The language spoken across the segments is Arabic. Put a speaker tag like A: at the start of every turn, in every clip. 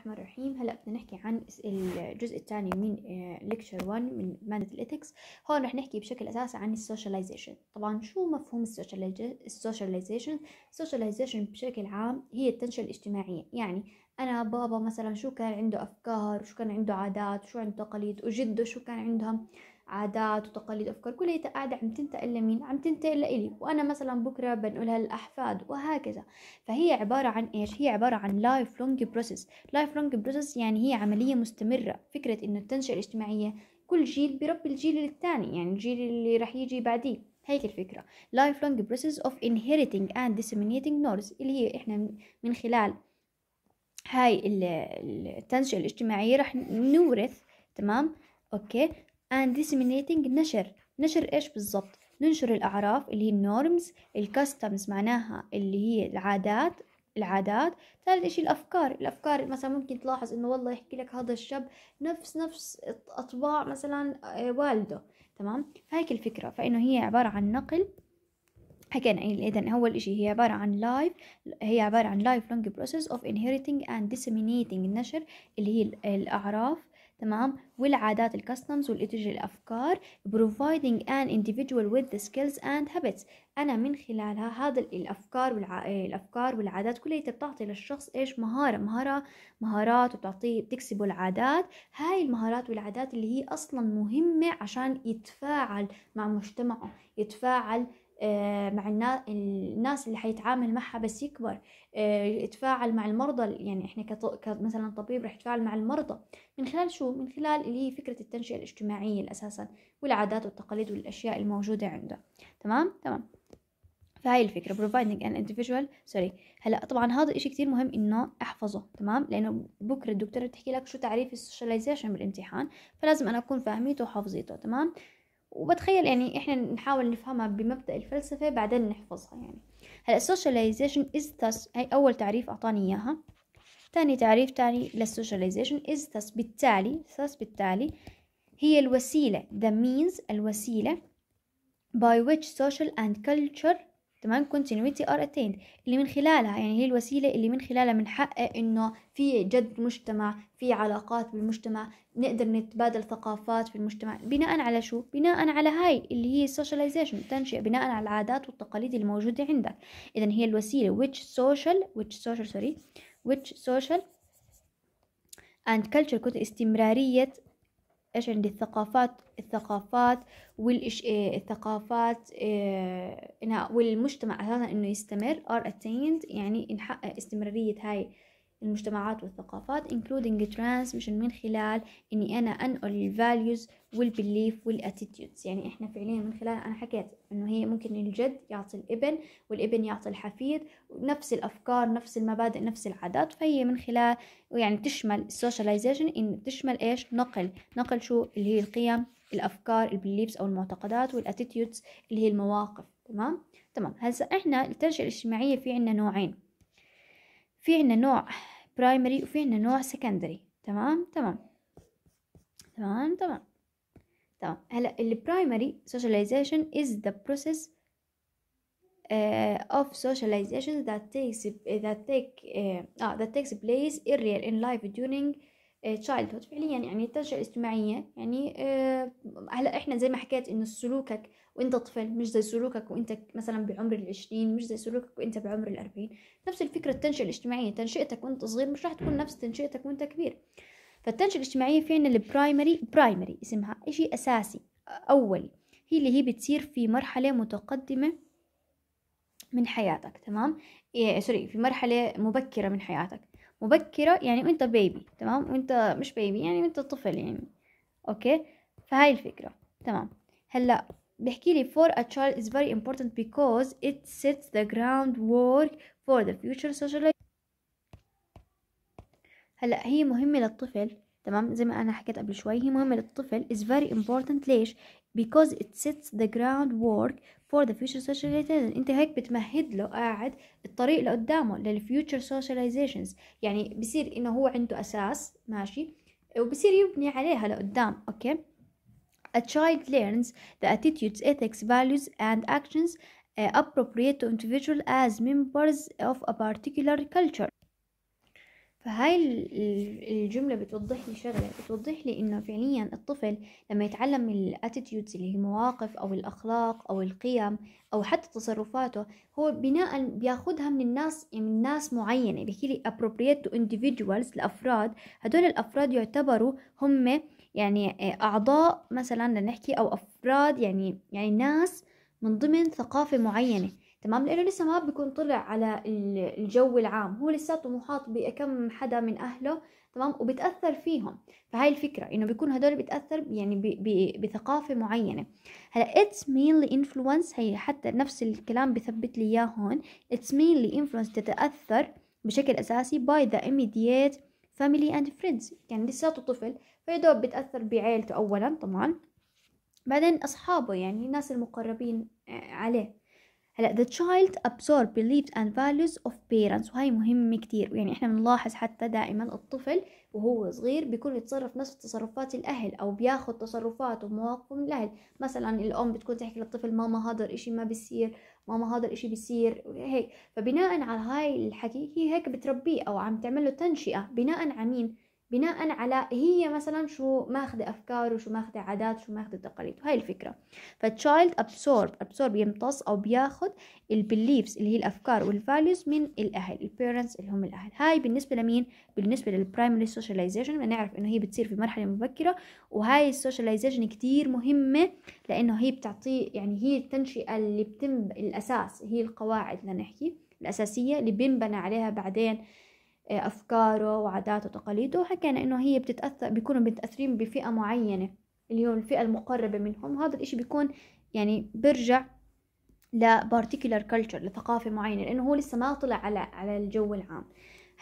A: الرحمن الرحيم. هلا بدنا نحكي عن الجزء الثاني من lecture 1 من مادة ال ethics هون رح نحكي بشكل أساسي عن ال socialization طبعا شو مفهوم ال socialization ال socialization بشكل عام هي التنشئة الاجتماعية. يعني أنا بابا مثلا شو كان عنده أفكار وشو كان عنده عادات وشو عنده تقاليد وجده شو كان عندهم؟ عادات وتقاليد أفكار كلها قاعدة عم تنتقل لمين؟ عم تنتقل لإلي. وأنا مثلا بكرة بنقولها للأحفاد وهكذا. فهي عبارة عن إيش؟ هي عبارة عن life long process life long process يعني هي عملية مستمرة. فكرة إنه التنشئة الاجتماعية كل جيل بربي الجيل الثاني يعني الجيل اللي رح يجي بعديه. هيك الفكرة. life long process of inheriting and disseminating knowledge اللي هي إحنا من خلال هاي التنشئة الاجتماعية رح نورث. تمام؟ أوكي. And disseminating نشر. نشر إيش بالضبط؟ ننشر الأعراف اللي هي ال norms ال customs معناها اللي هي العادات العادات. ثالث إشي الأفكار. الأفكار مثلا ممكن تلاحظ إنه والله يحكي لك هذا الشاب نفس نفس أطباع مثلا والده. تمام؟ هيك الفكرة. فإنه هي عبارة عن نقل. حكينا إذا أول إشي هي عبارة عن life هي عبارة عن life long process of inheriting and disseminating النشر اللي هي الأعراف. تمام؟ والعادات ال customs والإتجاه الأفكار providing an individual with the skills and habits. أنا من خلالها هذا الأفكار والع... الأفكار والعادات كلها بتعطي للشخص إيش؟ مهارة مهارة مهارات وبتعطيه بتكسبه العادات. هاي المهارات والعادات اللي هي أصلا مهمة عشان يتفاعل مع مجتمعه يتفاعل مع الناس اللي حيتعامل معها بس يكبر. يتفاعل مع المرضى يعني إحنا كمثلا طبيب رح يتفاعل مع المرضى من خلال شو؟ من خلال اللي هي فكرة التنشئة الاجتماعية أساسا والعادات والتقاليد والأشياء الموجودة عنده. تمام؟ تمام. فهاي الفكرة. Providing an individual سوري هلأ طبعا هذا الاشي كتير مهم إنه أحفظه. تمام؟ لأنه بكرة الدكتورة بتحكي لك شو تعريف ال socialization بالامتحان فلازم أنا أكون فاهميته وحافظيته. تمام؟ وبتخيل يعني إحنا نحاول نفهمها بمبدأ الفلسفة بعدين نحفظها يعني. هلأ السوشياليزيشن is thus هي أول تعريف أعطاني إياها. تاني تعريف تاني لل socialization is thus بالتالي thus بالتالي هي الوسيلة the means الوسيلة by which social and culture تمام continuity are attained اللي من خلالها يعني هي الوسيلة اللي من خلالها بنحقق إنه في جد مجتمع في علاقات بالمجتمع نقدر نتبادل ثقافات في المجتمع بناء على شو؟ بناء على هاي اللي هي socialization تنشئ بناء على العادات والتقاليد الموجودة عندك إذا هي الوسيلة which social which social sorry which social and culture استمرارية إيش عندي؟ الثقافات الثقافات والإش... الثقافات إنها والمجتمع أساسا إنه يستمر. Are attained يعني نحقق استمرارية هاي المجتمعات والثقافات including transmission من خلال إني أنا أنقل ال values وال belief وال attitudes يعني إحنا فعليا من خلال أنا حكيت إنه هي ممكن الجد يعطي الابن والابن يعطي الحفيد نفس الأفكار نفس المبادئ نفس العادات. فهي من خلال يعني تشمل ال socialization إن تشمل إيش؟ نقل. نقل شو؟ اللي هي القيم الأفكار ال beliefs أو المعتقدات وال attitudes اللي هي المواقف. تمام؟ تمام. هسا إحنا التنشئة الاجتماعية في عنا نوعين. في عنا نوع primary وفي عنا نوع secondary تمام؟ تمام. تمام؟ تمام. تمام. هلا ال primary socialization is the process uh, of socialization that takes that take uh, that takes place earlier in life during uh, childhood. فعليا يعني التنشئة الاجتماعية يعني uh, هلا إحنا زي ما حكيت إنه سلوكك وانت طفل مش زي سلوكك وانت مثلا بعمر العشرين مش زي سلوكك وانت بعمر الأربعين. نفس الفكرة التنشئة الاجتماعية تنشئتك وانت صغير مش راح تكون نفس تنشئتك وانت كبير. فالتنشئة الاجتماعية في عنا ال primary primary اسمها اشي أساسي اولي هي اللي هي بتصير في مرحلة متقدمة من حياتك تمام؟ إيه sorry في مرحلة مبكرة من حياتك. مبكرة يعني وانت baby تمام؟ وانت مش baby يعني وانت طفل يعني. okay؟ فهاي الفكرة تمام؟ هلأ بحكي لي for a child is very important because it sets the groundwork for the future social هلا هي مهمة للطفل تمام زي ما أنا حكيت قبل شوي هي مهمة للطفل is very important ليش because it sets the groundwork for the future socialization انت هيك بتمهد له قاعد الطريق لقدامه لل future socializations يعني بصير انه هو عنده أساس ماشي وبصير يبني عليها لقدام okay A child learns the attitudes, ethics, values, and actions uh, appropriate to individual as members of a particular culture. فهاي الجملة بتوضح لي شغلة. بتوضح لي إنه فعليا الطفل لما يتعلم الاتيتيودز اللي هي المواقف أو الأخلاق أو القيم أو حتى تصرفاته هو بناء بياخدها من الناس من ناس معينة. بيحكي لي appropriate to individuals لأفراد هدول الأفراد يعتبروا هم يعني أعضاء مثلا لنحكي أو أفراد يعني يعني ناس من ضمن ثقافة معينة تمام؟ لأنه لسه ما بيكون طلع على الجو العام هو لساته محاط بكم حدا من أهله تمام؟ وبتأثر فيهم. فهاي الفكرة إنه بيكون هدول بتأثر يعني ب ب بثقافة معينة. هلأ it's mainly influenced هي حتى نفس الكلام بثبت لي إياه هون it's mainly influenced تتأثر بشكل أساسي by the immediate family and friends. يعني لساته طفل فيدوب بتأثر بعيلته اولا طبعا. بعدين أصحابه يعني الناس المقربين عليه. هلأ the child absorb beliefs and values of parents وهي مهمة كتير. يعني إحنا بنلاحظ حتى دائما الطفل وهو صغير بيكون يتصرف نفس تصرفات الأهل أو بياخد تصرفات ومواقف من الأهل. مثلا الأم بتكون تحكي للطفل ماما هذا الإشي ما بيصير ماما هذا الإشي بيصير هيك. فبناء على هاي الحكي هي هيك بتربيه أو عم تعمل له تنشئة. بناء على مين؟ بناء على هي مثلا شو ماخذة أفكار وشو ماخذة عادات وشو ماخذة تقاليد وهي الفكرة. فال child absorb absorb يمتص أو بياخد ال beliefs اللي هي الأفكار وال values من الأهل ال parents اللي هم الأهل. هاي بالنسبة لمين؟ بالنسبة لل primary socialization بنعرف إنه هي بتصير في مرحلة مبكرة وهاي ال socialization كتير مهمة لأنه هي بتعطيه يعني هي التنشئة اللي بتم الأساس هي القواعد لنحكي الأساسية اللي بينبنى عليها بعدين أفكاره وعاداته وتقاليده وحكينا إنه هي بتتأثر بيكونوا متأثرين بفئة معينة اللي هو الفئة المقربة منهم وهذا الإشي بيكون يعني برجع ل particular culture لثقافة معينة لأنه هو لسه ما طلع على على الجو العام.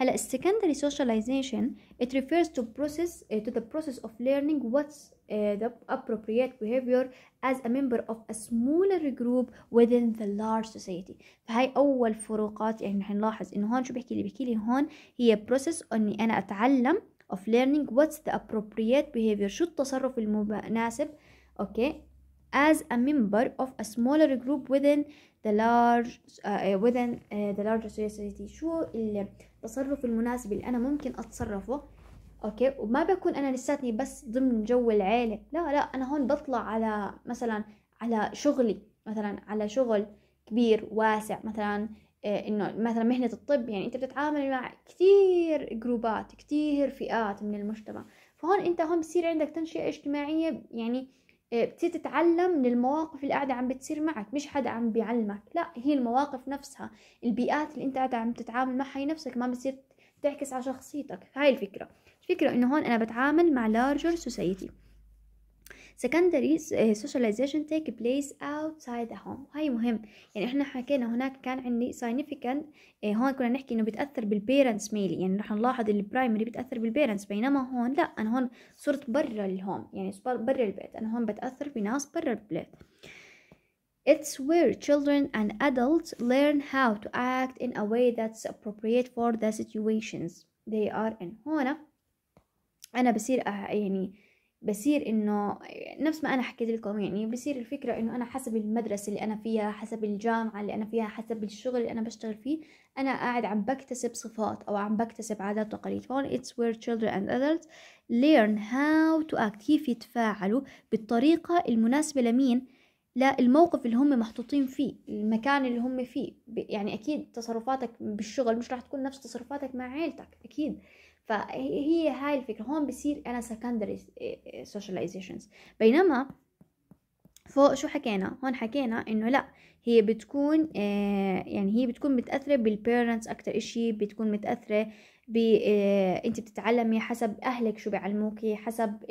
A: هلا secondary socialization it refers to process uh, to the process of learning what's uh, the appropriate behavior as a member of a smaller group within the large society فهي أول فروقات يعني نحن نلاحظ إنه هون شو بحكي لي بحكي لي هون هي process إني أنا أتعلم of learning what's the appropriate behavior شو التصرف المناسب okay. As a member of a smaller group within the large uh, within uh, the larger society. شو التصرف المناسب اللي أنا ممكن أتصرفه؟ أوكي؟ وما بكون أنا لساتني بس ضمن جو العيلة. لا لا أنا هون بطلع على مثلا على شغلي مثلا على شغل كبير واسع مثلا إنه مثلا مهنة الطب. يعني أنت بتتعامل مع كثير جروبات كثير فئات من المجتمع. فهون أنت هون بصير عندك تنشئة اجتماعية يعني بتصير تتعلم من المواقف اللي قاعدة عم بتصير معك مش حدا عم بيعلمك. لا هي المواقف نفسها البيئات اللي انت قاعدة عم تتعامل معها هي نفسك ما بتصير تعكس على شخصيتك. هاي الفكرة. الفكرة إنه هون أنا بتعامل مع larger society. Secondary socialization take place outside the home. هاي مهم. يعني إحنا حكينا هناك كان عندي significant هون كنا نحكي إنه بتاثر بال parents mainly يعني رح نلاحظ ال primary بتاثر بال parents بينما هون لا. أنا هون صرت برا ال home يعني برا البيت. أنا هون بتأثر بناس برا البيت. It's where children and adults learn how to act in a way that's appropriate for the situations they are in. هنا أنا بصير يعني بصير إنه نفس ما أنا حكيت لكم يعني بصير الفكرة إنه أنا حسب المدرسة اللي أنا فيها حسب الجامعة اللي أنا فيها حسب الشغل اللي أنا بشتغل فيه أنا قاعد عم بكتسب صفات أو عم بكتسب عادات وتقاليد فهون it's where children and adults learn how to act. كيف يتفاعلوا بالطريقة المناسبة لمين؟ للموقف اللي هم محطوطين فيه المكان اللي هم فيه. يعني أكيد تصرفاتك بالشغل مش راح تكون نفس تصرفاتك مع عيلتك أكيد. فهي هاي الفكرة. هون بصير أنا secondary socializations. بينما فوق شو حكينا؟ هون حكينا إنه لا هي بتكون آه يعني هي بتكون متأثرة بال parents أكتر إشي بتكون متأثرة ب آه أنت بتتعلمي حسب أهلك شو بيعلموكي حسب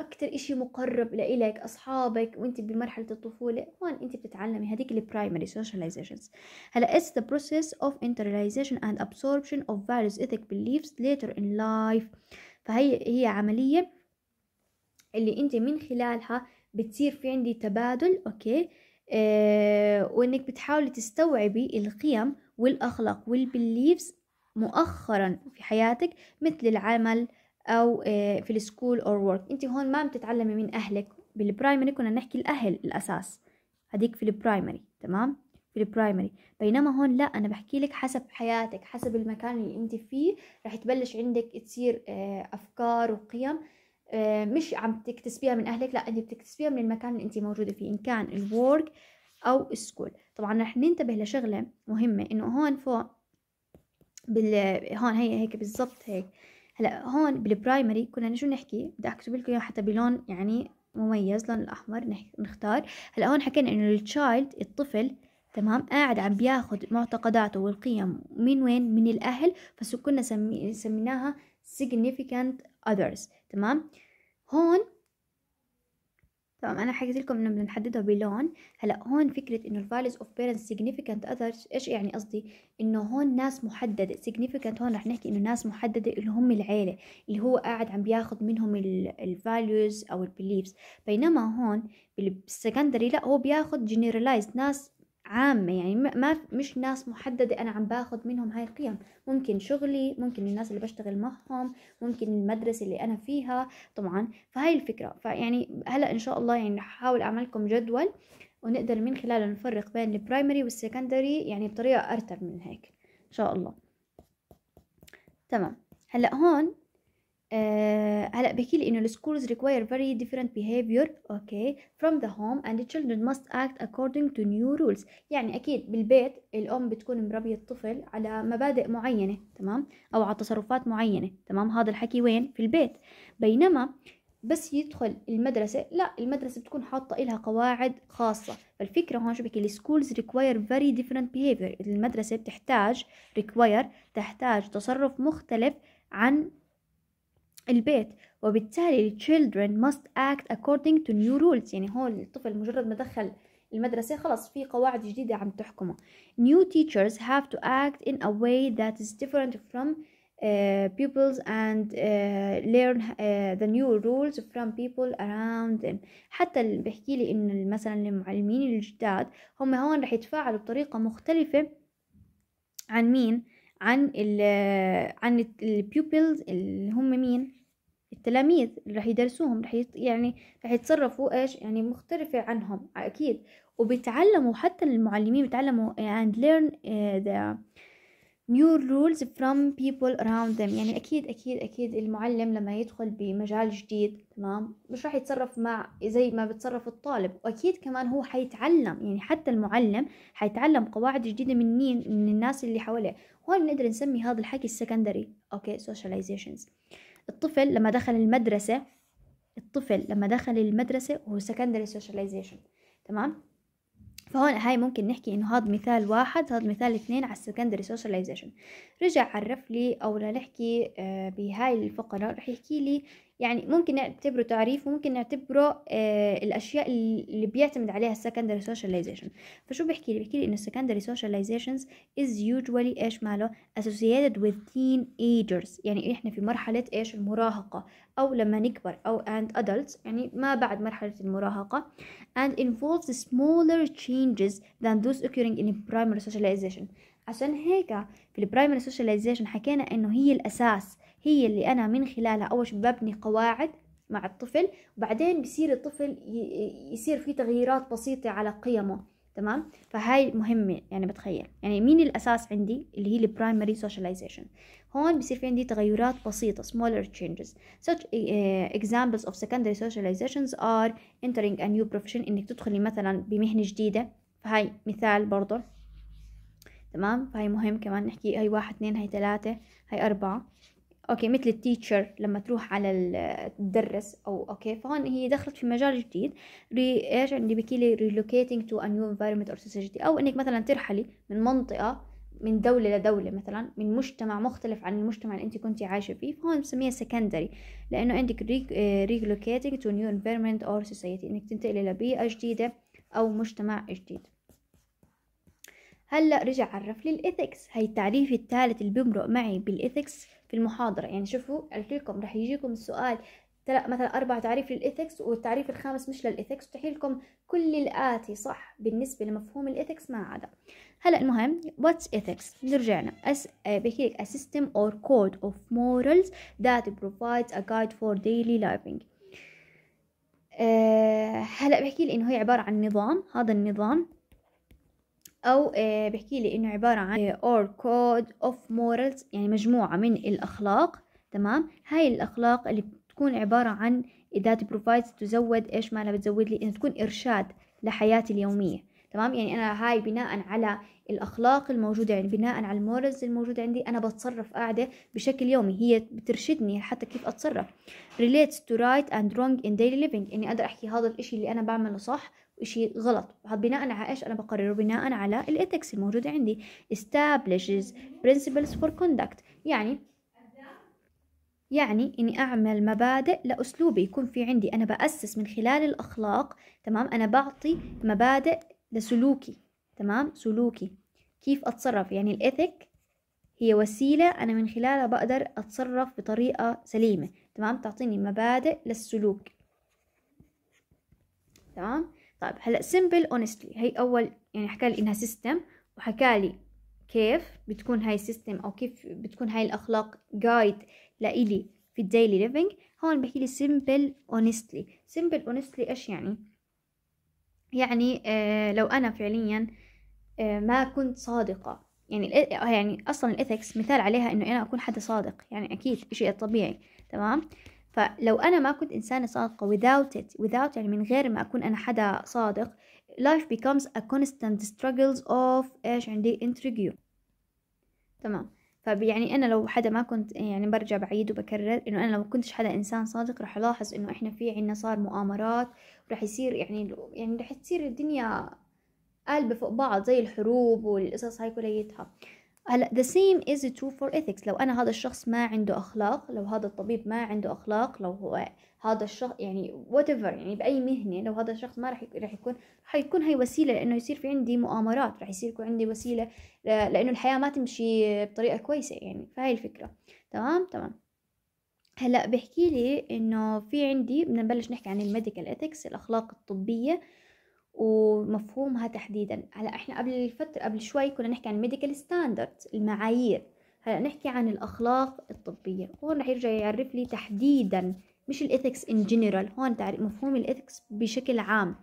A: ال... أكتر إشي مقرب لإلك أصحابك وأنت بمرحلة الطفولة هون أنت بتتعلمي هذيك ال primary socializations. هلا it's the process of internalization and absorption of various ethic beliefs later in life. فهي هي عملية اللي أنت من خلالها بتصير في عندي تبادل أوكي؟ آه وإنك بتحاولي تستوعبي القيم والأخلاق وال beliefs مؤخرا في حياتك مثل العمل أو في ال school or work انت هون ما بتتعلمي من أهلك. بال primary كنا نحكي الأهل الأساس. هديك في ال primary تمام؟ في ال primary بينما هون لا أنا بحكي لك حسب حياتك حسب المكان اللي انت فيه. رح تبلش عندك تصير آه، أفكار وقيم آه، مش عم تكتسبيها من أهلك لا انت بتكتسبيها من المكان اللي انت موجودة فيه إن كان ال work أو ال school. طبعا رح ننتبه لشغلة مهمة إنه هون فوق بال هون هي هيك بالضبط هيك. هلا هون بال primary كنا شو نحكي؟ بدي اكتب لكم حتى بلون يعني مميز لون الأحمر نختار. هلا هون حكينا إنه ال child الطفل تمام؟ قاعد عم بياخد معتقداته والقيم من وين؟ من الأهل. ف so كنا سمي... سميناها significant others تمام؟ هون تمام أنا حكيت لكم إنه بدنا نحددها بلون. هلأ هون فكرة إنه ال values of parents significant others إيش يعني قصدي؟ إنه هون ناس محددة significant هون رح نحكي إنه ناس محددة اللي هم العيلة اللي هو قاعد عم بياخذ منهم ال values أو ال beliefs بينما هون بال secondary لأ هو بياخذ generalized ناس عامة يعني ما مش ناس محددة أنا عم باخذ منهم هاي القيم. ممكن شغلي ممكن الناس اللي بشتغل معهم ممكن المدرسة اللي أنا فيها طبعا. فهاي الفكرة. فيعني هلأ إن شاء الله يعني حاول أعمل لكم جدول ونقدر من خلاله نفرق بين ال primary وال secondary يعني بطريقة أرتب من هيك. إن شاء الله. تمام. هلأ هون هلا بحكي لي إنه ال schools require very different behavior okay from the home and the children must act according to new rules. يعني أكيد بالبيت الأم بتكون مربية الطفل على مبادئ معينة تمام؟ أو على تصرفات معينة تمام؟ هذا الحكي وين؟ في البيت. بينما بس يدخل المدرسة لا المدرسة بتكون حاطة إلها قواعد خاصة. فالفكرة هون شو بحكي ال schools require very different behavior. المدرسة بتحتاج require تحتاج تصرف مختلف عن البيت. وبالتالي children must act according to new rules. يعني هون الطفل مجرد ما دخل المدرسة خلاص في قواعد جديدة عم تحكمه. New teachers have to act in a way that is different from uh, pupils and uh, learn uh, the new rules from people around them. حتى اللي بحكي لي إنه مثلا المعلمين الجداد هم هون رح يتفاعلوا بطريقة مختلفة عن مين؟ عن ال عن البيوبلز اللي هم مين؟ التلاميذ اللي راح يدرسوهم راح يعني راح يتصرفوا إيش؟ يعني مختلفة عنهم أكيد. وبيتعلموا حتى المعلمين بيتعلموا and learn uh, the new rules from people around them. يعني أكيد أكيد أكيد المعلم لما يدخل بمجال جديد تمام؟ مش راح يتصرف مع زي ما بتصرف الطالب. وأكيد كمان هو حيتعلم. يعني حتى المعلم حيتعلم قواعد جديدة من مين من الناس اللي حواليه. هون نقدر نسمي هذا الحكي ال secondary أوكي socializations. الطفل لما دخل المدرسة الطفل لما دخل المدرسة هو secondary socialization. تمام؟ فهون هاي ممكن نحكي إنه هذا مثال واحد هذا مثال اثنين على ال secondary socialization رجع عرف لي أو لنحكي آه بهاي الفقرة رح يحكي لي يعني ممكن نعتبره تعريف وممكن نعتبره آه الأشياء اللي بيعتمد عليها ال secondary socialization فشو بيحكي لي؟ بيحكي لي إنه ال secondary socializations is usually إيش ماله؟ associated with teenagers. يعني إحنا في مرحلة إيش؟ المراهقة. أو لما نكبر أو and adults يعني ما بعد مرحلة المراهقة. and involves smaller changes than those occurring in primary socialization. عشان هيك في ال primary socialization حكينا إنه هي الأساس. هي اللي أنا من خلالها أول شيء ببني قواعد مع الطفل وبعدين بصير الطفل يصير في تغييرات بسيطة على قيمه تمام؟ فهاي مهمة يعني بتخيل. يعني مين الأساس عندي؟ اللي هي ال primary socialization هون بصير في عندي تغيرات بسيطة smaller changes. Such uh, examples of secondary socializations are entering a new profession. إنك تدخلي مثلا بمهنة جديدة. فهاي مثال برضه. تمام؟ فهي مهم كمان نحكي. هاي واحد اثنين هاي ثلاثة هاي أربعة. أوكي مثل ال teacher لما تروح على تدرس أو أوكي فهون هي دخلت في مجال جديد. ري إيش عندي؟ بحكي لي relocating to a new environment or society. أو إنك مثلا ترحلي من منطقة من دولة لدولة مثلا من مجتمع مختلف عن المجتمع اللي أنت كنتي عايشة فيه فهون بسميها secondary. لأنه عندك to a new environment or society. إنك تنتقلي لبيئة جديدة أو مجتمع جديد. هلأ رجع عرف لي ال ethics هي التعريف الثالث اللي بيمرق معي بال ethics في المحاضرة. يعني شوفوا قلت لكم رح يجيكم السؤال مثلا أربع تعريف لل ethics والتعريف الخامس مش لل ethics وبحكي لكم كل الآتي صح بالنسبة لمفهوم ال ethics ما عدا. هلأ المهم what's ethics رجعنا أس... بحكي لك a system or code of morals that provides a guide for daily living أه هلأ بحكي لي إنه هي عبارة عن نظام هذا النظام أو آه بحكي لي إنه عبارة عن or code of morals يعني مجموعة من الأخلاق تمام؟ هاي الأخلاق اللي بتكون عبارة عن that provides تزود إيش معنى بتزود لي؟ إنها تكون إرشاد لحياتي اليومية تمام؟ يعني أنا هاي بناء على الأخلاق الموجودة يعني بناء على ال morals الموجودة عندي أنا بتصرف قاعدة بشكل يومي هي بترشدني حتى كيف أتصرف. Relates to right and wrong in daily living إني أقدر أحكي هذا الإشي اللي أنا بعمله صح وإشي غلط. بناء على إيش؟ أنا بقرره. بناء على ال ethics الموجودة عندي. Establishes principles for conduct. يعني يعني إني أعمل مبادئ لأسلوبي يكون في عندي. أنا بأسس من خلال الأخلاق تمام؟ أنا بعطي مبادئ لسلوكي تمام؟ سلوكي. كيف أتصرف؟ يعني الايثيك هي وسيلة أنا من خلالها بقدر أتصرف بطريقة سليمة تمام؟ تعطيني مبادئ للسلوك تمام؟ طيب هلا simple honestly. هي أول يعني حكى لي إنها system وحكى لي كيف بتكون هاي ال system أو كيف بتكون هاي الأخلاق guide لإلي في ال daily living هون بحكي لي simple honestly. simple honestly إيش يعني؟ يعني آه لو أنا فعليا آه ما كنت صادقة. يعني يعني أصلا ال ethics مثال عليها إنه أنا أكون حدا صادق. يعني أكيد شيء طبيعي تمام؟ فلو أنا ما كنت إنسانة صادقة without it without يعني من غير ما أكون أنا حدا صادق life becomes a constant struggles of إيش عندي؟ intrigue تمام. فيعني أنا لو حدا ما كنت يعني برجع بعيد وبكرر إنه أنا لو كنتش حدا إنسان صادق رح ألاحظ إنه إحنا في عنا صار مؤامرات ورح يصير يعني يعني رح تصير الدنيا قلبة فوق بعض زي الحروب والقصص هاي كليتها هلا the same is true for ethics. لو أنا هذا الشخص ما عنده أخلاق لو هذا الطبيب ما عنده أخلاق لو هو هذا الشخص يعني whatever يعني بأي مهنة لو هذا الشخص ما راح راح يكون راح يكون هي وسيلة لأنه يصير في عندي مؤامرات راح يصير يكون عندي وسيلة لأنه الحياة ما تمشي بطريقة كويسة يعني فهي الفكرة. تمام؟ تمام. هلا بحكي لي إنه في عندي بدنا نبلش نحكي عن ال medical ethics الأخلاق الطبية. ومفهومها تحديدا. هلأ إحنا قبل الفترة قبل شوي كنا نحكي عن ال medical standards المعايير. هلأ نحكي عن الأخلاق الطبية. هون رح يرجع يعرف لي تحديدا مش ال ethics in general هون تعرف مفهوم ال ethics بشكل عام.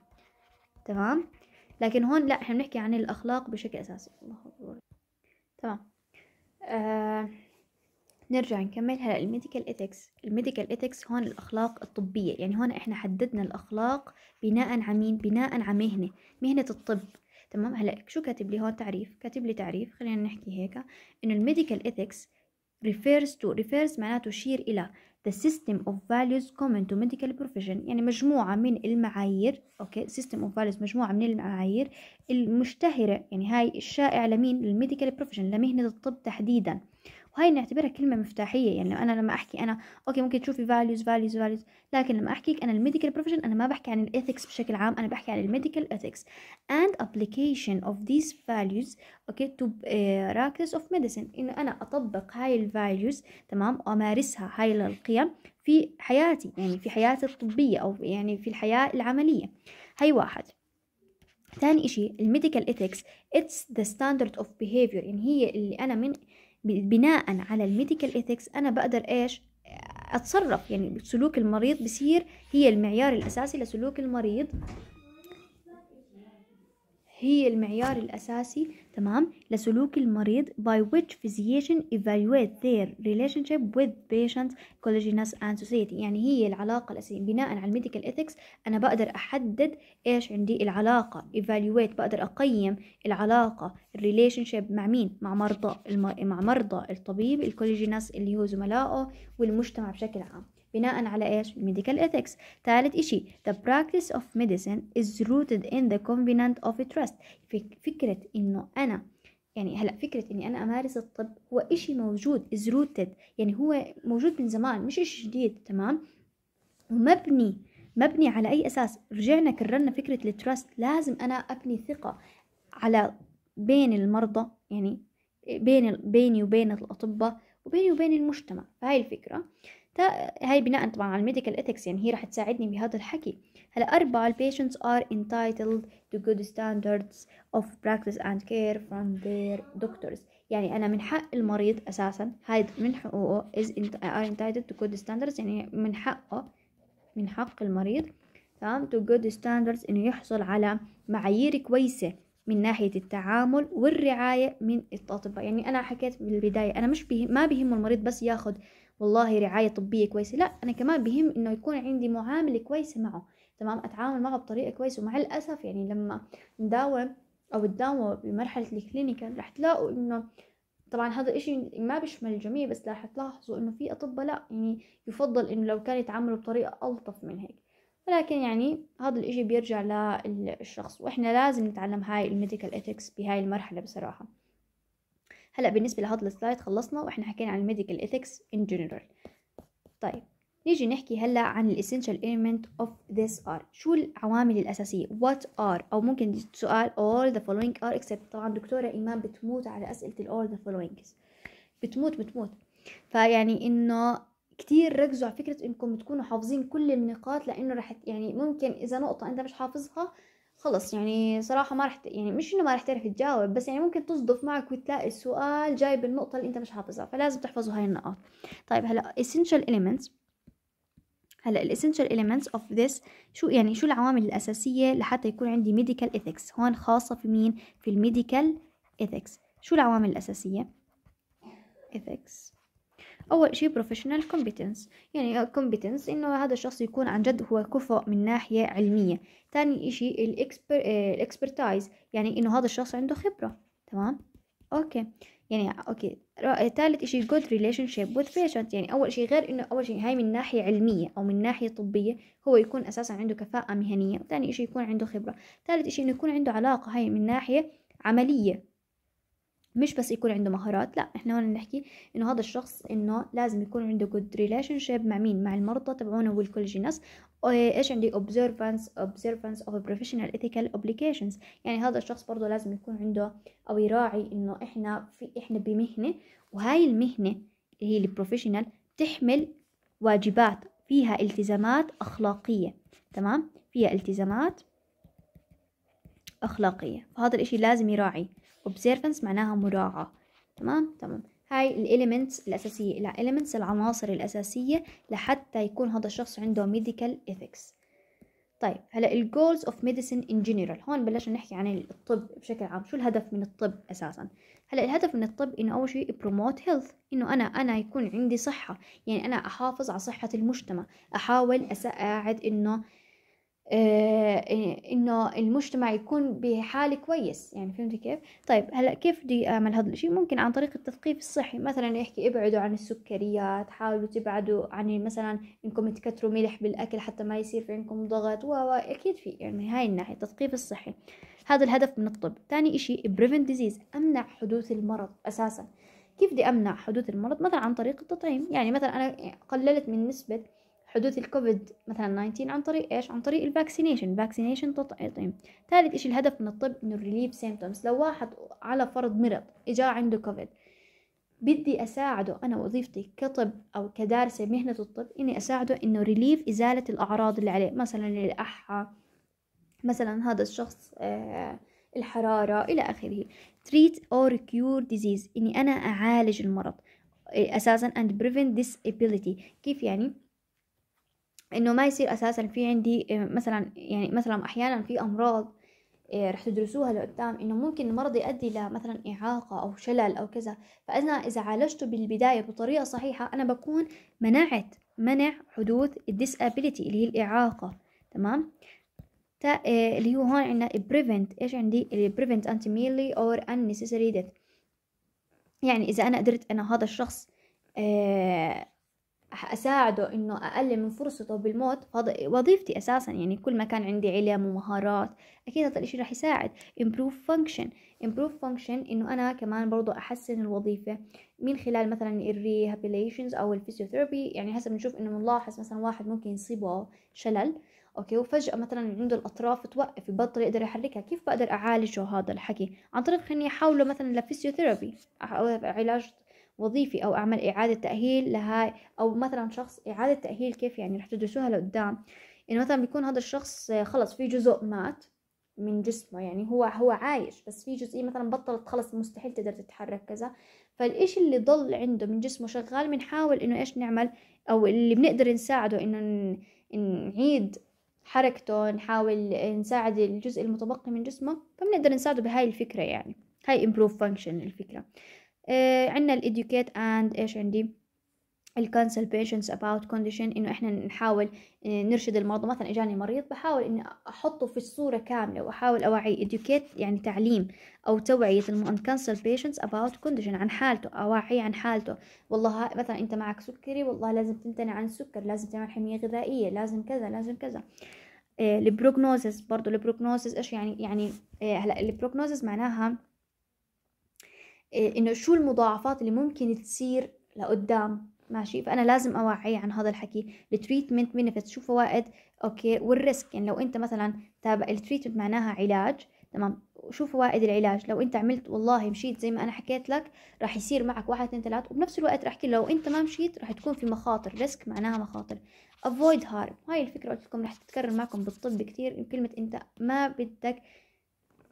A: تمام؟ لكن هون لأ إحنا بنحكي عن الأخلاق بشكل أساسي. الله أكبر. تمام. آه نرجع نكمل هلا ال medical ethics ال medical ethics هون الأخلاق الطبية يعني هون إحنا حددنا الأخلاق بناء على مين؟ بناء على مهنة مهنة الطب. تمام؟ هلأ شو كاتب لي هون تعريف؟ كاتب لي تعريف خلينا نحكي هيك إنه ال medical ethics refers to refers معناته يشير إلى the system of values common to medical profession. يعني مجموعة من المعايير أوكي؟ system of values مجموعة من المعايير المشتهرة يعني هاي الشائعة لمين؟ لل medical profession لمهنة الطب تحديدا. وهاي نعتبرها كلمة مفتاحية يعني أنا لما أحكي أنا أوكي ممكن تشوفي values values values لكن لما أحكي أنا ال medical profession أنا ما بحكي عن ال ethics بشكل عام أنا بحكي عن ال medical ethics and application of these values أوكي to uh, practice of medicine. إنه أنا أطبق هاي ال values تمام وأمارسها هاي القيم في حياتي يعني في حياتي الطبية أو يعني في الحياة العملية. هاي واحد. ثاني إشي ال medical ethics it's the standard of behavior. يعني هي اللي أنا من بناء على ال medical ethics أنا بقدر إيش؟ أتصرف. يعني سلوك المريض بصير هي المعيار الأساسي لسلوك المريض. هي المعيار الأساسي تمام؟ لسلوك المريض by which physician evaluate their relationship with patient collegians and society. يعني هي العلاقة الأساسية. بناء على الميديكال ethics أنا بقدر أحدد إيش عندي العلاقة. evaluate بقدر أقيم العلاقة relationship مع مين؟ مع مرضى. مع مرضى الطبيب الكوليجيناس اللي هو زملائه والمجتمع بشكل عام. بناء على إيش؟ ال medical ethics. ثالث إشي the practice of medicine is rooted in the covenant of trust. فكرة إنه أنا يعني هلأ فكرة إني أنا أمارس الطب هو إشي موجود is rooted. يعني هو موجود من زمان مش إشي جديد تمام؟ ومبني مبني على أي أساس؟ رجعنا كررنا فكرة ال trust لازم أنا أبني ثقة على بين المرضى يعني بين بيني وبين الأطباء وبيني وبين المجتمع. فهاي الفكرة. هاي بناء طبعا على الميديكال ethics يعني هي راح تساعدني بهذا الحكي. هلا أربعة patients are entitled to good standards of practice and care from their doctors. يعني أنا من حق المريض أساسا. هاي من حقوقه is are entitled to good standards يعني من حقه من حق المريض تمام to good standards إنه يحصل على معايير كويسة من ناحية التعامل والرعاية من الأطباء يعني أنا حكيت بالبداية أنا مش بهم ما بهم المريض بس ياخد والله رعاية طبية كويسة. لا أنا كمان بهم إنه يكون عندي معاملة كويسة معه. تمام؟ أتعامل معه بطريقة كويسة. ومع الأسف يعني لما نداوم أو تداوموا بمرحلة الكلينيكال رح تلاقوا إنه طبعا هذا الإشي ما بيشمل الجميع بس رح تلاحظوا إنه في أطباء لا يعني يفضل إنه لو كان يتعاملوا بطريقة ألطف من هيك. ولكن يعني هذا الإشي بيرجع للشخص وإحنا لازم نتعلم هاي ال medical ethics بهاي المرحلة بصراحة. هلا بالنسبة لهذا السلايد خلصنا وإحنا حكينا عن ال medical ethics in general. طيب نيجي نحكي هلا عن ال essential element of this are شو العوامل الأساسية؟ What are أو ممكن سؤال all the following are except طبعا دكتورة إيمان بتموت على أسئلة ال all the following بتموت بتموت. فيعني إنه كتير ركزوا على فكرة إنكم تكونوا حافظين كل النقاط لأنه رح يعني ممكن إذا نقطة أنت مش حافظها خلص يعني صراحة ما رح يعني مش إنه ما رح تعرف تجاوب بس يعني ممكن تصدف معك وتلاقي السؤال جاي بالنقطة اللي أنت مش حافظها فلازم تحفظوا هاي النقاط. طيب هلأ essential elements هلأ ال essential elements of this شو يعني شو العوامل الأساسية لحتى يكون عندي medical ethics هون خاصة في مين؟ في ال medical ethics. شو العوامل الأساسية؟ ethics. أول شيء professional competence. يعني competence إنه هذا الشخص يكون عن جد هو كفؤ من ناحية علمية. تاني شيء ال expertise يعني إنه هذا الشخص عنده خبرة. تمام؟ أوكي. يعني أوكي. ثالث إشي good relationship with patient. يعني أول شيء غير إنه أول شيء هاي من ناحية علمية أو من ناحية طبية هو يكون أساسا عنده كفاءة مهنية. ثاني إشي يكون عنده خبرة. ثالث إشي إنه يكون عنده علاقة هاي من ناحية عملية. مش بس يكون عنده مهارات لا إحنا هون نحكي إنه هذا الشخص إنه لازم يكون عنده good relationship مع مين؟ مع المرضى تبعونه وال colleagues إيش عندي؟ observance observance of professional ethical obligations. يعني هذا الشخص برضه لازم يكون عنده أو يراعي إنه إحنا في إحنا بمهنة وهاي المهنة اللي هي ال professional تحمل واجبات فيها التزامات أخلاقية تمام؟ فيها التزامات أخلاقية. فهذا الإشي لازم يراعي. Observance معناها مراعاة. تمام؟ تمام. هاي ال elements الأساسية ال elements العناصر الأساسية لحتى يكون هذا الشخص عنده medical ethics. طيب هلا ال goals of medicine in general هون بلشنا نحكي عن الطب بشكل عام. شو الهدف من الطب أساسا؟ هلا الهدف من الطب إنه أول شيء promote health إنه أنا أنا يكون عندي صحة. يعني أنا أحافظ على صحة المجتمع. أحاول أساعد إنه إنه المجتمع يكون بحال كويس. يعني فهمتي كيف؟ طيب هلأ كيف بدي أعمل هذا الشيء ممكن عن طريق التثقيف الصحي. مثلا يحكي ابعدوا عن السكريات حاولوا تبعدوا عن مثلا إنكم تكتروا ملح بالأكل حتى ما يصير في عندكم ضغط. و أكيد في يعني هاي الناحية التثقيف الصحي. هذا الهدف من الطب. ثاني إشي prevent disease أمنع حدوث المرض أساسا. كيف بدي أمنع حدوث المرض؟ مثلا عن طريق التطعيم. يعني مثلا أنا قللت من نسبة حدوث الكوفيد مثلا 19 عن طريق إيش؟ عن طريق ال vaccination vaccination تطعيم ثالث شيء الهدف من الطب إنه relieve symptoms لو واحد على فرض مرض إجا عنده كوفيد بدي أساعده أنا وظيفتي كطب أو كدارسة مهنة الطب إني أساعده إنه relieve إزالة الأعراض اللي عليه. مثلا القحة مثلا هذا الشخص آه الحرارة إلى آخره. treat or cure disease. إني أنا أعالج المرض. أساسا and prevent disability. كيف يعني؟ إنه ما يصير أساسا في عندي آه، مثلا يعني مثلا أحيانا في أمراض آه، رح تدرسوها لقدام إنه ممكن المرض يؤدي لمثلا إعاقة أو شلل أو كذا. فأنا إذا عالجته بالبداية بطريقة صحيحة أنا بكون منعت منع حدوث الديسابيليتي اللي هي الإعاقة. تمام؟ تا آه، اللي هو هون عندنا prevent. إيش عندي؟ اللي prevent ultimately or unnecessary death. يعني إذا أنا قدرت أنا هذا الشخص آه أساعده إنه أقلل من فرصته بالموت. وظيفتي أساسا يعني كل ما كان عندي علم ومهارات أكيد هذا الإشي راح يساعد. Improve function. Improve function إنه أنا كمان برضو أحسن الوظيفة. من خلال مثلا ال rehabilitations أو ال physiotherapy يعني هسه بنشوف إنه بنلاحظ مثلا واحد ممكن يصيبه شلل أوكي؟ وفجأة مثلا عنده الأطراف توقف يبطل يقدر يحركها. كيف بقدر أعالجه هذا الحكي؟ عن طريق إني أحوله مثلا ل physiotherapy علاج وظيفي أو أعمل إعادة تأهيل لهاي أو مثلا شخص إعادة تأهيل كيف يعني رح تدرسوها لقدام. إنه مثلا بيكون هذا الشخص خلص في جزء مات من جسمه يعني هو هو عايش بس في جزئية مثلا بطلت خلص مستحيل تقدر تتحرك كذا. فالإشي اللي ضل عنده من جسمه شغال بنحاول إنه إيش نعمل أو اللي بنقدر نساعده إنه نعيد حركته نحاول نساعد الجزء المتبقي من جسمه فبنقدر نساعده بهاي الفكرة يعني. هاي improve function الفكرة. آه عندنا ال educate and إيش عندي؟ الكونسل patients about condition إنه إحنا نحاول آه، نرشد المرضى مثلا إجاني مريض بحاول إني أحطه في الصورة كاملة وأحاول أوعي educate يعني تعليم أو توعية الم counsel patients about condition عن حالته أوعي عن حالته. والله مثلا أنت معك سكري والله لازم تمتنع عن السكر لازم تعمل حمية غذائية لازم كذا لازم كذا. ال prognosis برضو ال prognosis إيش يعني؟ يعني آه، هلأ ال prognosis معناها إنه شو المضاعفات اللي ممكن تصير لقدام. ماشي؟ فأنا لازم أوعي عن هذا الحكي. ال treatment benefits شو فوائد أوكي. وال risk يعني لو أنت مثلا تابع ال treatment معناها علاج تمام. شو فوائد العلاج. لو أنت عملت والله مشيت زي ما أنا حكيت لك راح يصير معك واحد اثنين ثلاث. وبنفس الوقت راح احكي لو أنت ما مشيت راح تكون في مخاطر. ريسك معناها مخاطر. Avoid harm. هاي الفكرة قلت لكم راح تتكرر معكم بالطب كثير كلمة أنت ما بدك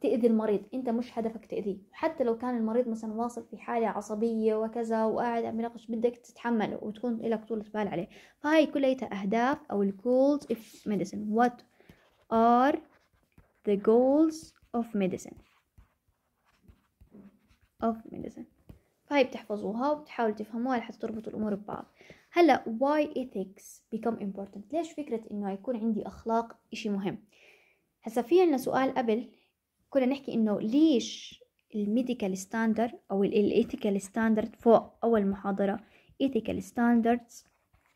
A: تأذي المريض أنت مش هدفك تأذيه. حتى لو كان المريض مثلا واصل في حالة عصبية وكذا وقاعد عم يناقش بدك تتحمله وتكون لك طولة بال عليه. فهاي كلها أهداف أو ال goals of medicine. What are the goals of medicine? Of medicine. فهي بتحفظوها وبتحاولوا تفهموها لحتى تربطوا الأمور ببعض. هلأ why ethics become important ليش فكرة إنه يكون عندي أخلاق إشي مهم؟ هسا في عنا سؤال قبل كنا نحكي إنه ليش ال medical standard أو ال ethical standard فوق أول محاضرة ethical standards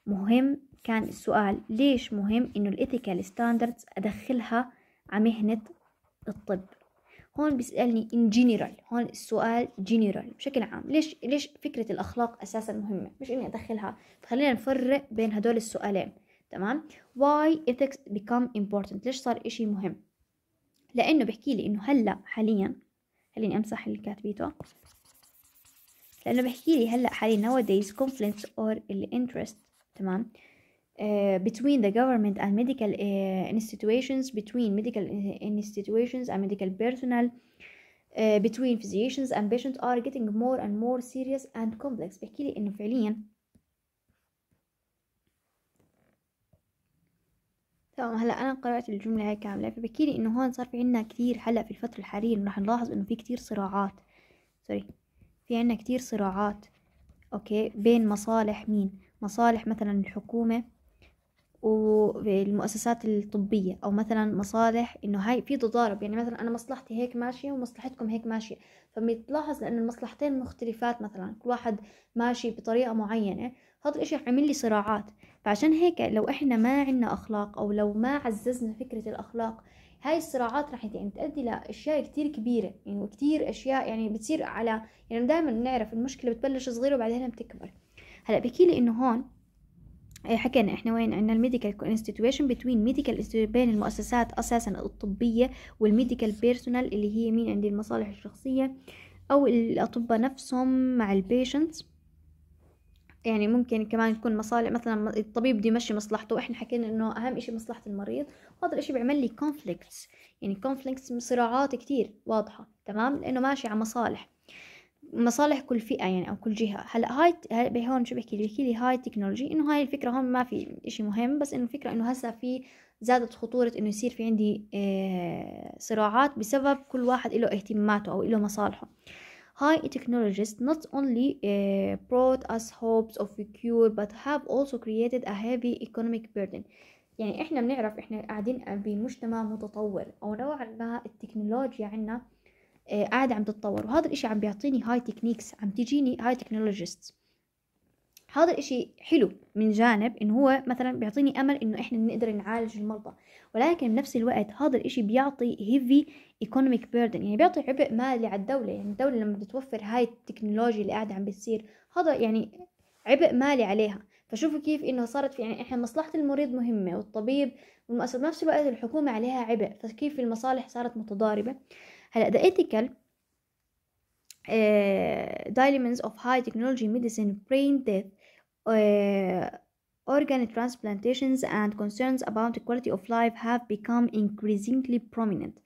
A: مهم؟ كان السؤال ليش مهم إنه ال ethical standards أدخلها على مهنة الطب؟ هون بيسألني in general هون السؤال general بشكل عام ليش ليش فكرة الأخلاق أساسا مهمة؟ مش إني أدخلها فخلينا نفرق بين هدول السؤالين تمام؟ Why ethics become important ليش صار إشي مهم؟ لأنه بحكي لي إنه هلا حاليا خليني أمسح اللي كاتبيته لأنه بحكي لي هلا حاليا nowadays conflicts or interest تمام Uh, between the government and medical uh, institutions, between medical institutions and medical personnel, uh, between physicians and patients are getting more and more serious and complex. بحكي لي إنه فعليا تمام هلأ أنا قرأت الجملة هاي كاملة فبحكي لي إنه هون صار في عنا كثير هلأ في الفترة الحالية راح نلاحظ إنه في كثير صراعات. سوري في عنا كثير صراعات. أوكي؟ بين مصالح مين؟ مصالح مثلا الحكومة والمؤسسات الطبية أو مثلا مصالح إنه هاي في تضارب. يعني مثلا أنا مصلحتي هيك ماشية ومصلحتكم هيك ماشية. فبتلاحظ لأن المصلحتين مختلفات مثلا كل واحد ماشي بطريقة معينة هذا الإشي عمل لي صراعات. فعشان هيك لو إحنا ما عنا أخلاق أو لو ما عززنا فكرة الأخلاق هاي الصراعات راح يعني تؤدي لأشياء كتير كبيرة. يعني وكتير أشياء يعني بتصير على يعني دائما نعرف المشكلة بتبلش صغيرة وبعدين بتكبر. هلأ بحكي لي إنه هون إيه، حكينا إحنا وين؟ عندنا ال medical institution between medical بين المؤسسات أساسا الطبية وال medical personnel اللي هي مين عندي المصالح الشخصية أو الأطباء نفسهم مع ال patients يعني ممكن كمان تكون مصالح مثلا الطبيب بده يمشي مصلحته وإحنا حكينا إنه أهم إشي مصلحة المريض وهذا الإشي بيعمل لي conflicts يعني conflicts صراعات كتير واضحة تمام؟ لأنه ماشي على مصالح مصالح كل فئة يعني أو كل جهة. هلأ هاي هون شو بحكي لي؟ بحكي لي هاي technology إنه هاي الفكرة هون ما في إشي مهم بس إنه الفكرة إنه هسا في زادت خطورة إنه يصير في عندي آه صراعات بسبب كل واحد له اهتماماته أو له مصالحه. High technologies not only uh, brought us hopes of a cure but have also created a heavy economic burden. يعني إحنا بنعرف إحنا قاعدين بمجتمع متطور. أو نوعا ما التكنولوجيا عنا آه، قاعدة عم تتطور. وهذا الإشي عم بيعطيني هاي techniques عم تجيني هاي technologies هذا الإشي حلو من جانب انه هو مثلا بيعطيني أمل إنه إحنا نقدر نعالج المرضى. ولكن بنفس الوقت هذا الإشي بيعطي heavy economic burden يعني بيعطي عبء مالي على الدولة. يعني الدولة لما بتوفر هاي التكنولوجيا اللي قاعدة عم بتصير هذا يعني عبء مالي عليها. فشوفوا كيف إنه صارت في يعني إحنا مصلحة المريض مهمة والطبيب والمؤسسة بنفس الوقت الحكومة عليها عبء. فكيف المصالح صارت متضاربة؟ هلأ the ethical uh, dilemmas of high technology medicine brain death organ transplantations and concerns about the quality of life have become increasingly prominent.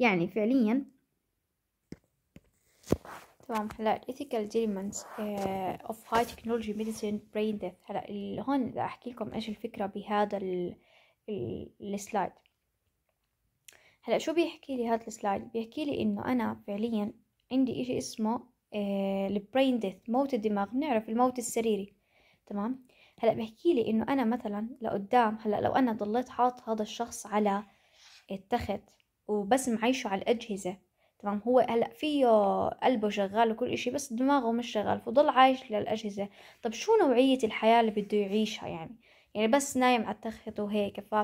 A: يعني فعليا تمام. هلا ethical dilemmas uh, of high technology medicine brain death. هلا هون بدي أحكي لكم إيش الفكرة بهذا ال slide هلا شو بيحكي لي هذا ال slide بيحكي لي إنه أنا فعليا عندي إشي اسمه ال brain death موت الدماغ. بنعرف الموت السريري. تمام؟ هلأ بحكي لي إنه أنا مثلا لقدام هلأ لو أنا ضليت حاط هذا الشخص على التخت وبس معيشه على الأجهزة تمام؟ هو هلأ فيه قلبه شغال وكل إشي بس دماغه مش شغال فضل عايش للأجهزة. طب شو نوعية الحياة اللي بده يعيشها يعني؟ يعني بس نايم على التخت وهيك ف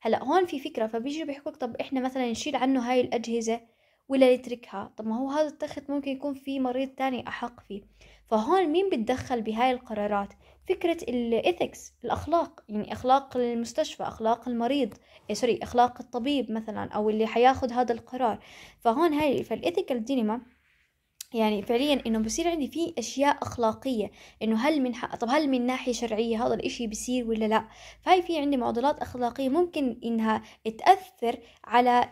A: هلأ هون في فكرة فبيجي بيحكوك طب إحنا مثلا نشيل عنه هاي الأجهزة ولا نتركها؟ طب ما هو هذا التخت ممكن يكون في مريض تاني أحق فيه. فهون مين بتدخل بهاي القرارات؟ فكرة الإثكس الأخلاق يعني أخلاق المستشفى أخلاق المريض إيه sorry أخلاق الطبيب مثلا أو اللي حياخد هذا القرار. فهون هاي فال ethical dilemma يعني فعليا إنه بصير عندي في أشياء أخلاقية إنه هل من حق طب هل من ناحية شرعية هذا الإشي بيصير ولا لا؟ فهي في عندي معضلات أخلاقية ممكن إنها تأثر على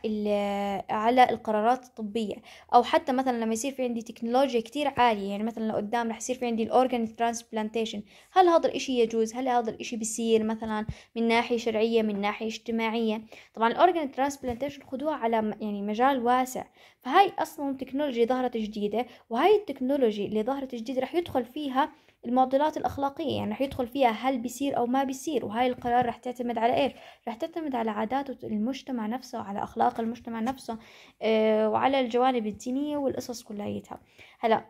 A: على القرارات الطبية. أو حتى مثلا لما يصير في عندي تكنولوجيا كتير عالية يعني مثلا لقدام رح يصير في عندي ال organ transplantation هل هذا الإشي يجوز؟ هل هذا الإشي بيصير مثلا من ناحية شرعية من ناحية اجتماعية؟ طبعا ال organ transplantation خدوها على يعني مجال واسع. فهاي أصلا تكنولوجيا ظهرت جديدة وهاي ال technology اللي ظهرت جديد رح يدخل فيها المعضلات الأخلاقية يعني رح يدخل فيها هل بيصير أو ما بيصير وهاي القرار رح تعتمد على إيش؟ رح تعتمد على عادات المجتمع نفسه وعلى أخلاق المجتمع نفسه آه وعلى الجوانب الدينية والقصص كليتها هلا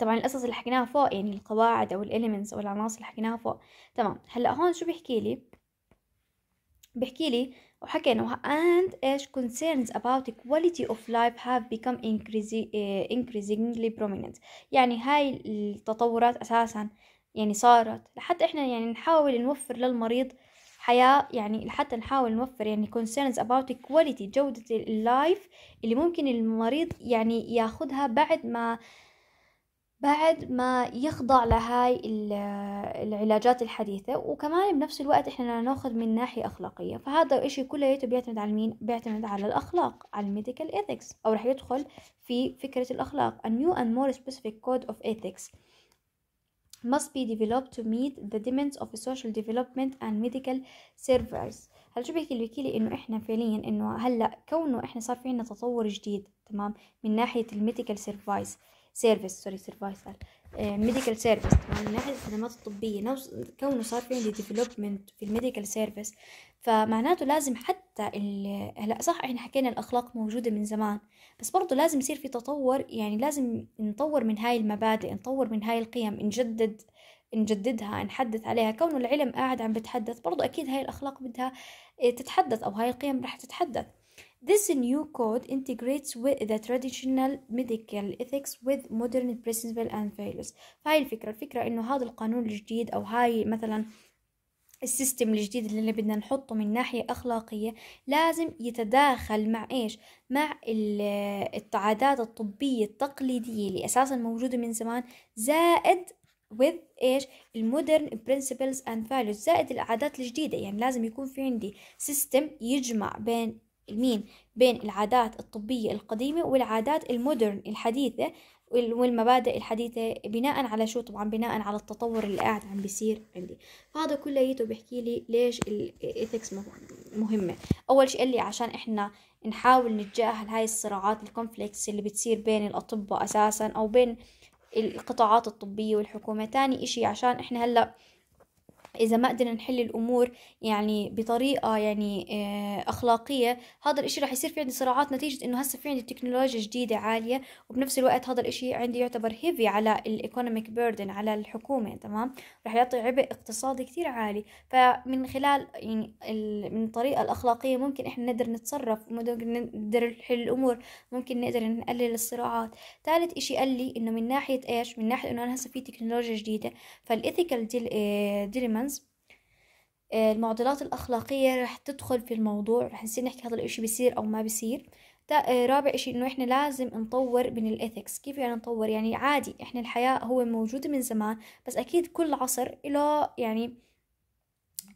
A: طبعا القصص اللي حكيناها فوق يعني القواعد أو ال elements أو العناصر اللي حكيناها فوق. تمام هلا هون شو بيحكي لي؟ بيحكي لي وحكى انه and إيش concerns about quality of life have become increasingly prominent. يعني هاي التطورات أساسا يعني صارت. لحتى إحنا يعني نحاول نوفر للمريض حياة يعني لحتى نحاول نوفر يعني concerns about quality جودة ال life اللي ممكن المريض يعني ياخدها بعد ما بعد ما يخضع لهاي العلاجات الحديثة وكمان بنفس الوقت إحنا ناخذ من ناحية أخلاقية. فهذا الشيء كله بيعتمد على مين؟ بيعتمد على الأخلاق على الميديكال ethics أو رح يدخل في فكرة الأخلاق. A new and more specific code of ethics must be developed to meet the demands of social development and medical services. هلا شو بيحكي لي؟ بيحكي لي إنه إحنا فعليا إنه هلا كونه إحنا صار في عنا تطور جديد تمام؟ من ناحية ال medical service service sorry service ال medical service طبعا من ناحية الخدمات الطبية كونه صار في عندي development في ال medical service فمعناته لازم حتى هلا صح إحنا حكينا الأخلاق موجودة من زمان بس برضه لازم يصير في تطور يعني لازم نطور من هاي المبادئ نطور من هاي القيم نجدد نجددها نحدث عليها. كونه العلم قاعد عم بتحدث برضه أكيد هاي الأخلاق بدها تتحدث أو هاي القيم رح تتحدث. This new code integrates with the traditional medical ethics with modern principles and values فهاي الفكرة الفكرة إنه هذا القانون الجديد أو هاي مثلا السيستم الجديد اللي بدنا نحطه من ناحية أخلاقية لازم يتداخل مع إيش؟ مع العادات الطبية التقليدية اللي أساسا موجودة من زمان زائد with إيش؟ ال modern principles and values زائد العادات الجديدة يعني لازم يكون في عندي system يجمع بين المين بين العادات الطبية القديمة والعادات ال modern الحديثة والمبادئ الحديثة بناء على شو؟ طبعا بناء على التطور اللي قاعد عم بيصير عندي. فهذا كليته بيحكي لي ليش ال ethics مهمة. أول شيء قال لي عشان إحنا نحاول نتجاهل هاي الصراعات ال conflicts اللي بتصير بين الأطباء أساسا أو بين القطاعات الطبية والحكومة. تاني إشي عشان إحنا هلأ إذا ما قدرنا نحل الأمور يعني بطريقة يعني آه، أخلاقية هذا الإشي رح يصير في عندي صراعات نتيجة إنه هسه في عندي تكنولوجيا جديدة عالية وبنفس الوقت هذا الإشي عندي يعتبر هيفي على الإيكونوميك بيردن على الحكومة تمام؟ رح يعطي عبء اقتصادي كتير عالي. فمن خلال يعني من الطريقة الأخلاقية ممكن إحنا نقدر نتصرف نقدر نحل الأمور ممكن نقدر نقلل الصراعات. ثالث إشي قال لي إنه من ناحية إيش؟ من ناحية إنه أنا هسه في تكنولوجيا جديدة. فال ethical dilemmas آه، المعضلات الأخلاقية رح تدخل في الموضوع رح نصير نحكي هذا الإشي بيصير أو ما بيصير. آه، رابع إشي إنه إحنا لازم نطور من ال ethics. كيف يعني نطور؟ يعني عادي إحنا الحياة هو موجود من زمان بس أكيد كل عصر له يعني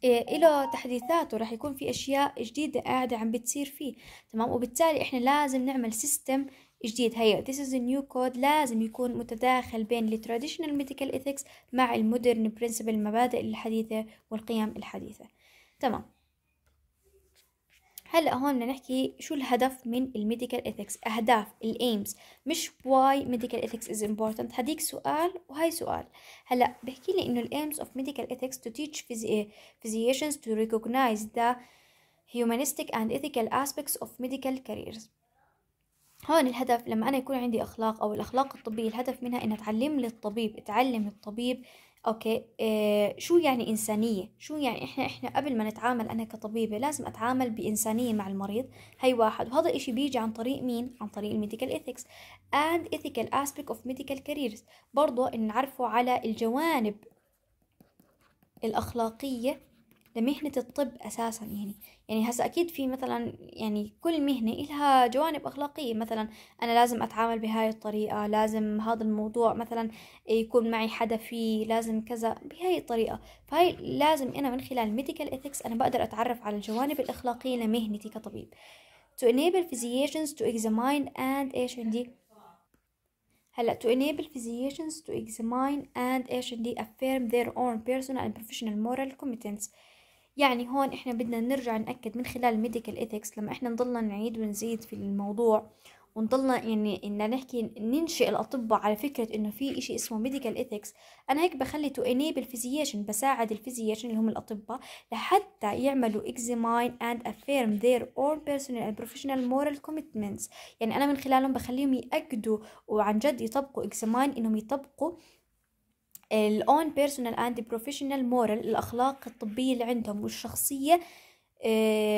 A: آه، إله تحديثاته رح يكون في أشياء جديدة قاعدة عم بتصير فيه. تمام؟ وبالتالي إحنا لازم نعمل system جديد. هيا this is a new code لازم يكون متداخل بين ال traditional medical ethics مع ال modern principle المبادئ الحديثة والقيم الحديثة. تمام. هلا هون بدنا نحكي شو الهدف من ال medical ethics أهداف ال aims مش why medical ethics is important هديك سؤال وهي سؤال. هلا بحكي لي إنه ال aims of medical ethics to teach physicians to recognize the humanistic and ethical aspects of medical careers. هون الهدف لما أنا يكون عندي أخلاق أو الأخلاق الطبية الهدف منها إنها تعلم لي الطبيب تعلم الطبيب أوكي إيه شو يعني إنسانية؟ شو يعني إحنا إحنا قبل ما نتعامل أنا كطبيبة لازم أتعامل بإنسانية مع المريض. هي واحد. وهذا الاشي بيجي عن طريق مين؟ عن طريق ال medical ethics and ethical aspect of medical careers. برضو إن نعرفه على الجوانب الأخلاقية لمهنة الطب أساسا يعني. يعني هسا أكيد في مثلا يعني كل مهنة إلها جوانب أخلاقية. مثلا أنا لازم أتعامل بهاي الطريقة لازم هذا الموضوع مثلا يكون معي حدا فيه لازم كذا بهاي الطريقة. فهي لازم أنا من خلال medical ethics أنا بقدر أتعرف على الجوانب الأخلاقية لمهنتي كطبيب. To enable physicians to examine and إيش عندي؟ هلأ to enable physicians to examine and إيش عندي؟ affirm their own personal and professional moral competence. يعني هون إحنا بدنا نرجع نأكد من خلال ال medical ethics لما إحنا نضلنا نعيد ونزيد في الموضوع ونضلنا يعني إن نحكي ننشئ الأطباء على فكرة إنه في إشي اسمه medical ethics أنا هيك بخلي to enable physician بساعد ال physician اللي هم الأطباء لحتى يعملوا examine and affirm their own personal and professional moral commitments. يعني أنا من خلالهم بخليهم يأكدوا وعن جد يطبقوا examine إنهم يطبقوا ال own personal and professional moral الأخلاق الطبية اللي عندهم والشخصية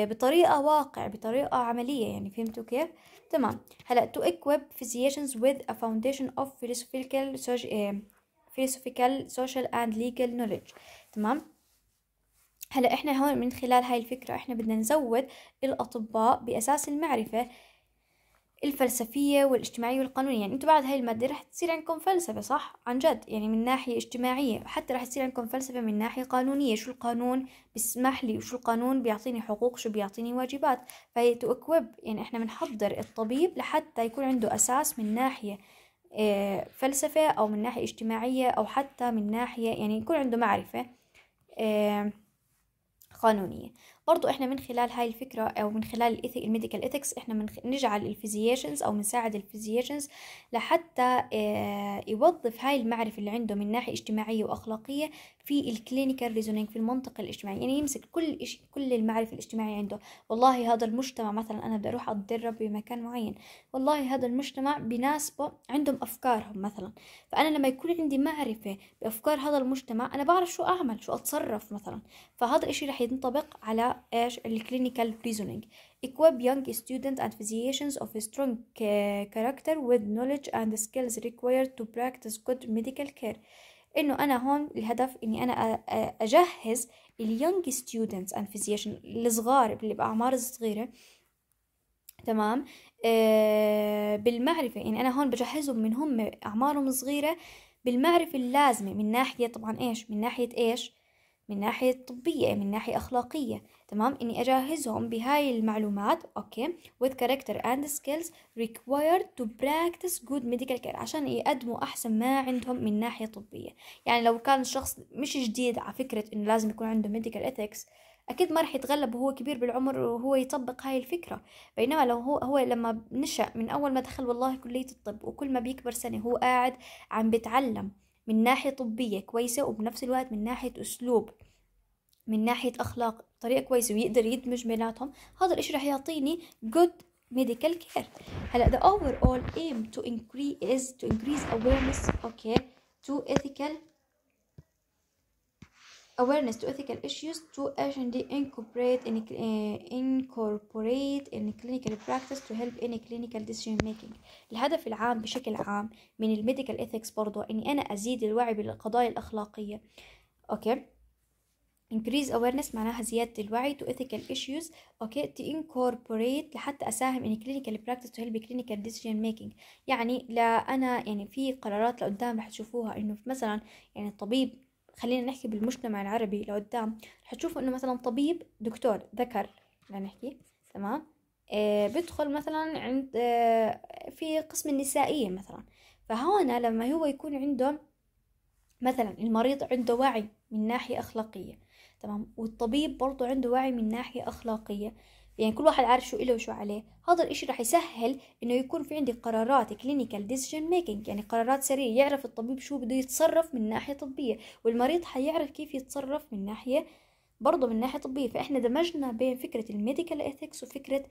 A: بطريقة واقع بطريقة عملية يعني فهمتوا كيف؟ تمام. هلأ to equip physicians with a foundation of philosophical philosophical social and legal knowledge. تمام. هلأ إحنا هون من خلال هاي الفكرة إحنا بدنا نزود الأطباء بأساس المعرفة الفلسفية والاجتماعية والقانونية. يعني أنتوا بعد هاي المادة رح تصير عندكم فلسفة صح؟ عن جد. يعني من ناحية اجتماعية. حتى رح تصير عندكم فلسفة من ناحية قانونية. شو القانون بيسمح لي وشو القانون بيعطيني حقوق؟ شو بيعطيني واجبات؟ فهي to equip يعني إحنا بنحضر الطبيب لحتى يكون عنده أساس من ناحية آه فلسفة أو من ناحية اجتماعية أو حتى من ناحية يعني يكون عنده معرفة آه قانونية. برضو إحنا من خلال هاي الفكرة أو من خلال ال medical ethics إحنا من نجعل ال physicians أو نساعد ال physicians لحتى آه يوظف هاي المعرفة اللي عنده من ناحية اجتماعية وأخلاقية في ال clinical reasoning في المنطقة الاجتماعية. يعني يمسك كل إشي كل المعرفة الاجتماعية عنده. والله هذا المجتمع مثلا أنا بدي أروح أتدرب بمكان معين. والله هذا المجتمع بناسبه عندهم أفكارهم مثلا. فأنا لما يكون عندي معرفة بأفكار هذا المجتمع أنا بعرف شو أعمل شو أتصرف مثلا. فهذا الاشي رح ينطبق على إيش ال clinical reasoning equip young students and physicians of a strong character with knowledge and skills required to practice good medical care. إنه أنا هون الهدف إني أنا أجهز ال young students and physician الصغار اللي بأعمار صغيرة. تمام؟ آه بالمعرفة يعني أنا هون بجهزهم من هم أعمارهم صغيرة بالمعرفة اللازمة من ناحية طبعا إيش؟ من ناحية إيش؟ من ناحية طبية من ناحية أخلاقية. تمام؟ إني أجهزهم بهاي المعلومات أوكي؟ with character and skills required to practice good medical care. عشان يقدموا أحسن ما عندهم من ناحية طبية. يعني لو كان الشخص مش جديد على فكرة إنه لازم يكون عنده medical ethics أكيد ما رح يتغلب وهو كبير بالعمر وهو يطبق هاي الفكرة. بينما لو هو هو لما نشأ من أول ما دخل والله كلية الطب وكل ما بيكبر سنة هو قاعد عم بيتعلم. من ناحية طبية كويسة وبنفس الوقت من ناحية أسلوب من ناحية أخلاق طريقة كويسة ويقدر يدمج بيناتهم. هذا الإشي رح يعطيني good medical care. هلا the overall aim to increase is to increase awareness okay to ethical awareness to ethical issues to actually incorporate in uh, incorporate in clinical practice to help in clinical decision making الهدف العام بشكل عام من ال medical ethics برضو اني أنا ازيد الوعي بالقضايا الاخلاقيه أوكي increase awareness معناها زيادة الوعي to ethical issues أوكي to incorporate لحتى اساهم in clinical practice to help clinical decision making يعني لا أنا يعني في قرارات لقدام رح تشوفوها انه مثلا يعني الطبيب خلينا نحكي بالمجتمع العربي لقدام. رح تشوفوا إنه مثلا طبيب دكتور ذكر لنحكي تمام؟ آه بيدخل مثلا عند آه في قسم النسائية مثلا. فهون لما هو يكون عنده مثلا المريض عنده وعي من ناحية أخلاقية تمام؟ والطبيب برضو عنده وعي من ناحية أخلاقية. يعني كل واحد عارف شو إله وشو عليه. هذا الإشي رح يسهل إنه يكون في عندي قرارات clinical decision making يعني قرارات سريعة يعرف الطبيب شو بده يتصرف من ناحية طبية والمريض حيعرف كيف يتصرف من ناحية برضه من ناحية طبية. فإحنا دمجنا بين فكرة ال medical ethics وفكرة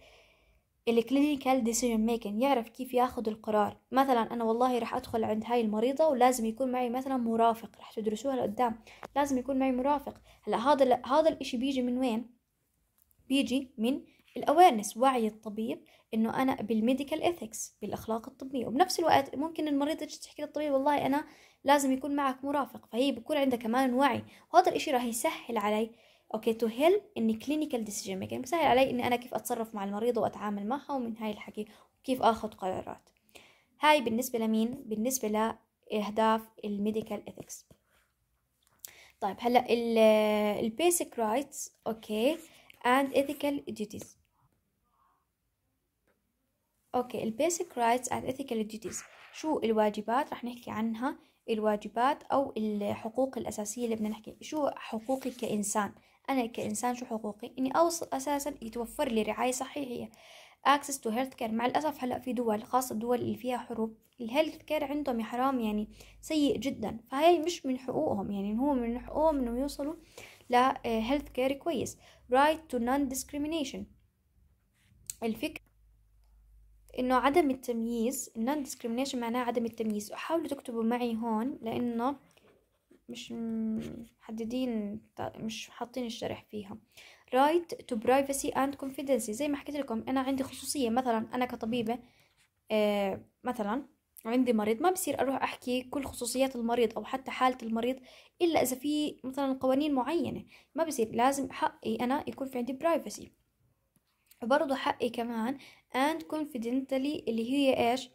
A: ال clinical decision making يعرف كيف ياخذ القرار. مثلا أنا والله راح أدخل عند هاي المريضة ولازم يكون معي مثلا مرافق راح تدرسوها لقدام لازم يكون معي مرافق. هلأ هذا هذا الإشي بيجي من وين؟ بيجي من ال awareness وعي الطبيب إنه أنا بال medical ethics بالأخلاق الطبية. وبنفس الوقت ممكن المريضه تجي تحكي للطبيب والله أنا لازم يكون معك مرافق فهي بكون عندها كمان وعي. وهذا الإشي راح يسهل علي okay to help إني clinical decision making بسهل علي إني أنا كيف أتصرف مع المريضه وأتعامل معها ومن هاي الحكي وكيف آخذ قرارات. هاي بالنسبة لمين؟ بالنسبة لاهداف ال medical ethics طيب هلأ ال basic rights okay and ethical duties. okay ال basic rights and ethical duties. شو الواجبات؟ رح نحكي عنها. الواجبات أو الحقوق الأساسية اللي بدنا نحكي. شو حقوقي كإنسان؟ أنا كإنسان شو حقوقي؟ إني أوصل أساسا يتوفر لي رعاية صحية access to health care. مع الأسف هلأ في دول خاصة الدول اللي فيها حروب ال health care عندهم يا حرام يعني سيء جدا. فهي مش من حقوقهم يعني هو من حقوقهم إنه يوصلوا ل health care كويس. right to non discrimination الفكرة إنه عدم التمييز non discrimination معناه عدم التمييز. حاولوا تكتبوا معي هون لأنه مش محددين مش حاطين الشرح فيها. Right to privacy and confidence زي ما حكيت لكم أنا عندي خصوصية. مثلا أنا كطبيبة آه مثلا عندي مريض ما بصير أروح أحكي كل خصوصيات المريض أو حتى حالة المريض إلا إذا في مثلا قوانين معينة. ما بصير لازم حقي أنا يكون في عندي privacy. وبرضه حقي كمان and confidentially اللي هي إيش